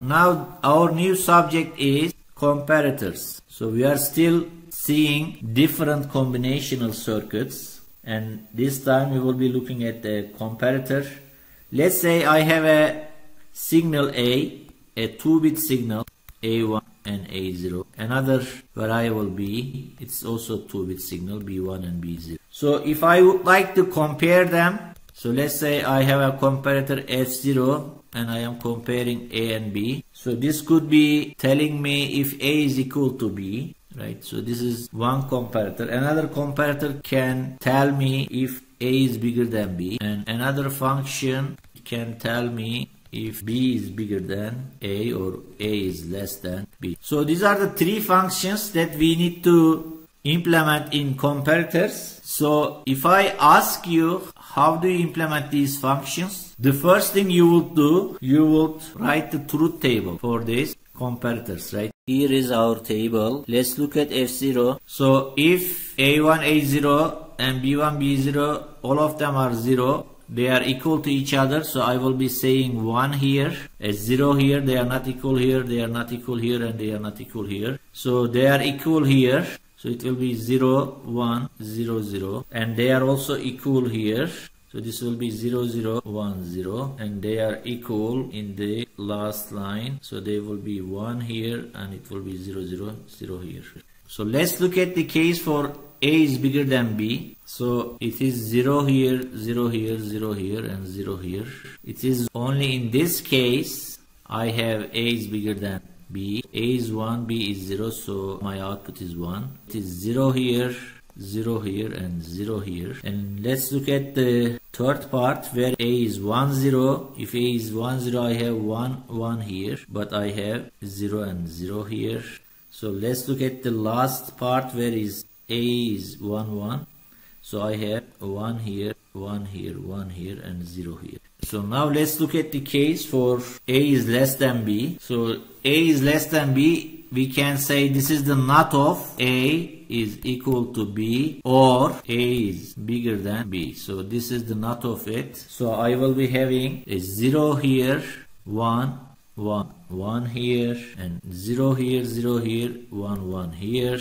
Now our new subject is comparators. So we are still seeing different combinational circuits and this time we will be looking at the comparator. Let's say I have a signal A, a 2-bit signal A1 and A0. Another variable B, it's also 2-bit signal B1 and B0. So if I would like to compare them, so let's say I have a comparator F0 and I am comparing A and B. So this could be telling me if A is equal to B, right? So this is one comparator. Another comparator can tell me if A is bigger than B and another function can tell me if B is bigger than A or A is less than B. So these are the three functions that we need to implement in comparators. So if I ask you how do you implement these functions, the first thing you would do, you would write the truth table for these comparators, right? Here is our table. Let's look at F0. So if A1, A0 and B1, B0, all of them are 0, they are equal to each other so I will be saying 1 here a 0 here they are not equal here they are not equal here and they are not equal here so they are equal here so it will be 0 1 0 0 and they are also equal here. So this will be 0 0 1 0 and they are equal in the last line. So they will be 1 here and it will be 0 0 0 here. So let's look at the case for a is bigger than b. So it is 0 here 0 here 0 here and 0 here. It is only in this case I have a is bigger than b a is 1 b is 0 so my output is 1 it is 0 here 0 here and 0 here. And let's look at the third part where a is 1 0 if a is 1 0 I have 1 1 here but I have 0 and 0 here. So let's look at the last part where is a is 1 1 so I have 1 here 1 here 1 here and 0 here. So now let's look at the case for a is less than b. So a is less than b we can say this is the NOT of a is equal to b or a is bigger than b. So this is the NOT of it. So I will be having a 0 here 1 1 1 here and 0 here 0 here 1 1 here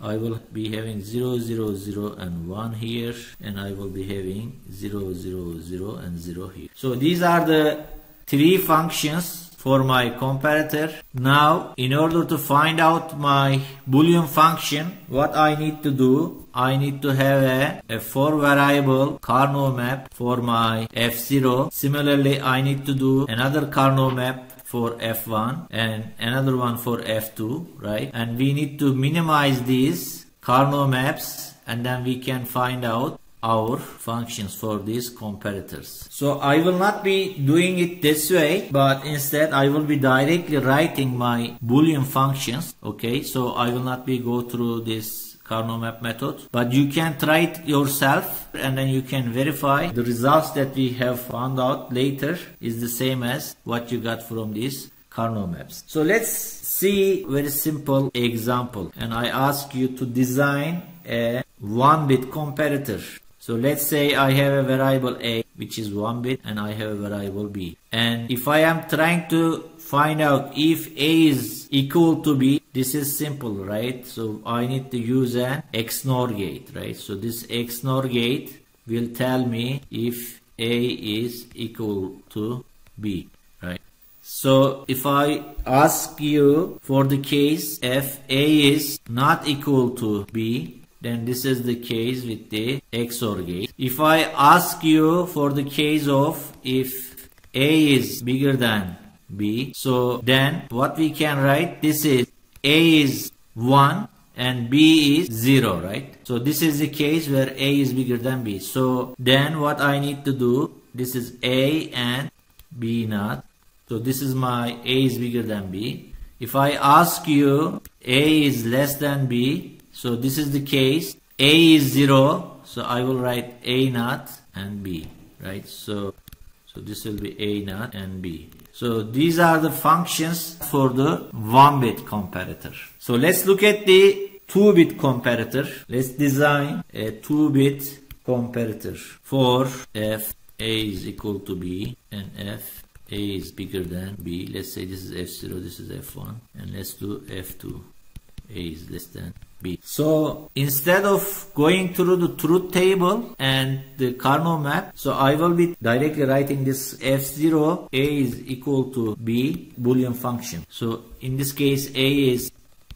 I will be having 0, 0, 0 and 1 here and I will be having 0, 0, 0 and 0 here. So these are the three functions for my comparator. Now in order to find out my boolean function what I need to do I need to have a, a 4 variable Karnaugh map for my F0. Similarly I need to do another Karnaugh map for F1 and another one for F2, right? And we need to minimize these Karnaugh maps and then we can find out our functions for these comparators. So I will not be doing it this way, but instead I will be directly writing my boolean functions. Okay, so I will not be go through this Karnaugh map method. But you can try it yourself and then you can verify the results that we have found out later is the same as what you got from these Karnaugh maps. So let's see very simple example and I ask you to design a one bit comparator. So let's say I have a variable a which is one bit and I have a variable b and if I am trying to find out if a is equal to b this is simple right? So I need to use an XNOR gate right? So this XNOR gate will tell me if a is equal to b right? So if I ask you for the case if a is not equal to b then this is the case with the XOR gate. If I ask you for the case of if A is bigger than B, so then what we can write, this is A is 1 and B is 0, right? So this is the case where A is bigger than B. So then what I need to do, this is A and B not. So this is my A is bigger than B. If I ask you A is less than B, so this is the case. A is 0. So I will write A naught and B. Right. So, so this will be A naught and B. So these are the functions for the 1-bit comparator. So let's look at the 2-bit comparator. Let's design a 2-bit comparator for f a is equal to b and f A is bigger than B. Let's say this is F0, this is F1, and let's do F2. A is less than So instead of going through the truth table and the Karnaugh map, so I will be directly writing this F0, A is equal to B Boolean function. So in this case, A is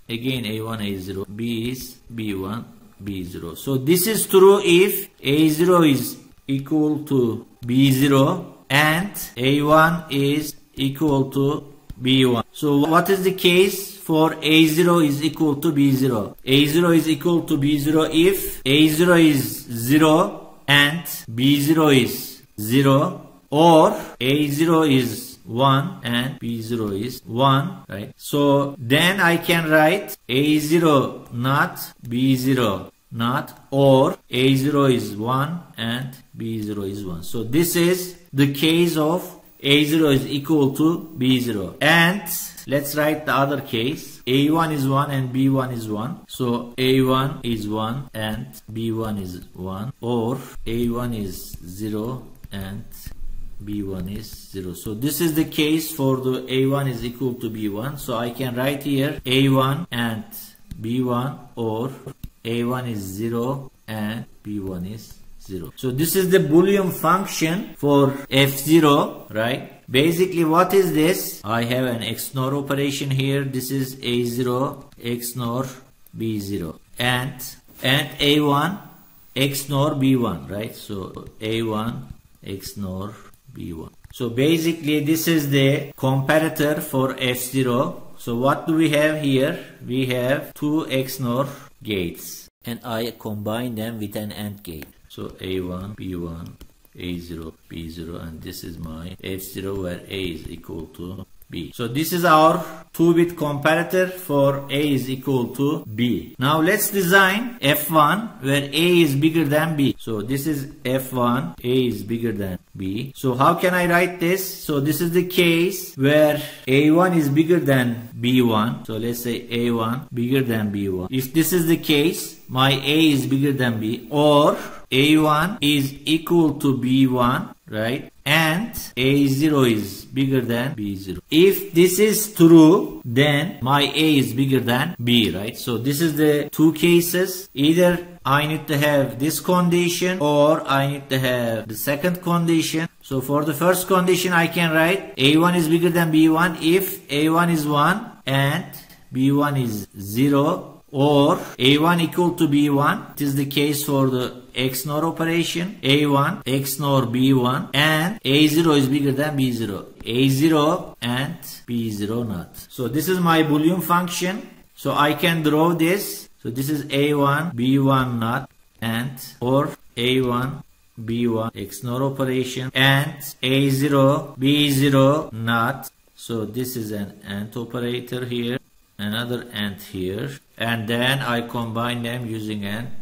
again A1, A0, B is B1, B0. So this is true if A0 is equal to B0 and A1 is equal to B1. So what is the case for A0 is equal to B0? A0 is equal to B0 if A0 is 0 and B0 is 0 or A0 is 1 and B0 is 1 right so then I can write A0 not B0 not or A0 is 1 and B0 is 1 so this is the case of a0 is equal to B0. And let's write the other case. A1 is 1 and B1 is 1. So A1 is 1 and B1 is 1. Or A1 is 0 and B1 is 0. So this is the case for the A1 is equal to B1. So I can write here A1 and B1 or A1 is 0 and B1 is 0. So this is the boolean function for f0, right? Basically what is this? I have an XNOR operation here. This is A0 XNOR B0 and and A1 XNOR B1, right? So A1 XNOR B1. So basically this is the comparator for F0. So what do we have here? We have two XNOR gates and I combine them with an AND gate. So A1, B1, A0, B0 and this is my F0 where A is equal to B. So this is our 2-bit comparator for A is equal to B. Now let's design F1 where A is bigger than B. So this is F1, A is bigger than B. So how can I write this? So this is the case where A1 is bigger than B1. So let's say A1 bigger than B1. If this is the case, my A is bigger than B or A1 is equal to B1, right? And A0 is bigger than B0. If this is true, then my A is bigger than B, right? So this is the two cases. Either I need to have this condition or I need to have the second condition. So for the first condition, I can write A1 is bigger than B1 if A1 is 1 and B1 is 0 or A1 equal to B1. It is the case for the XNOR operation. A1 XNOR B1 and A0 is bigger than B0. A0 and B0 not. So this is my boolean function. So I can draw this. So this is A1 B1 not and or A1 B1 XNOR operation and A0 B0 not. So this is an AND operator here another AND here and then I combine them using an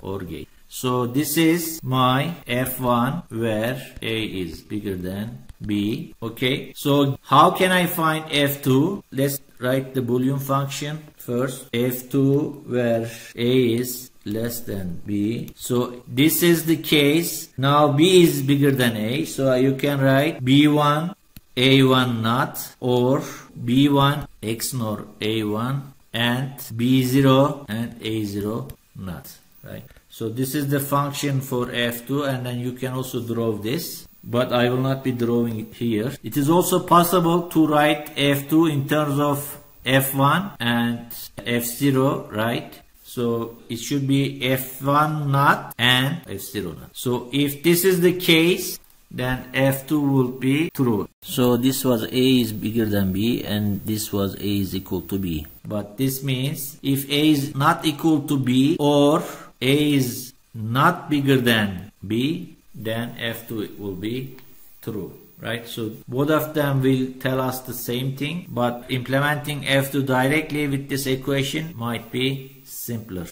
OR gate. So this is my F1 where A is bigger than B. Okay, so how can I find F2? Let's write the boolean function first. F2 where A is less than B. So this is the case. Now B is bigger than A. So you can write B1 A1 not or B1 XNOR A1 and B0 and A0 not right? So this is the function for F2 and then you can also draw this but I will not be drawing it here. It is also possible to write F2 in terms of F1 and F0 right? So it should be F1 not and F0 not so if this is the case then F2 will be true. So this was A is bigger than B and this was A is equal to B. But this means if A is not equal to B or A is not bigger than B, then F2 will be true. Right, so both of them will tell us the same thing, but implementing F2 directly with this equation might be simpler.